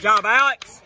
job, Alex.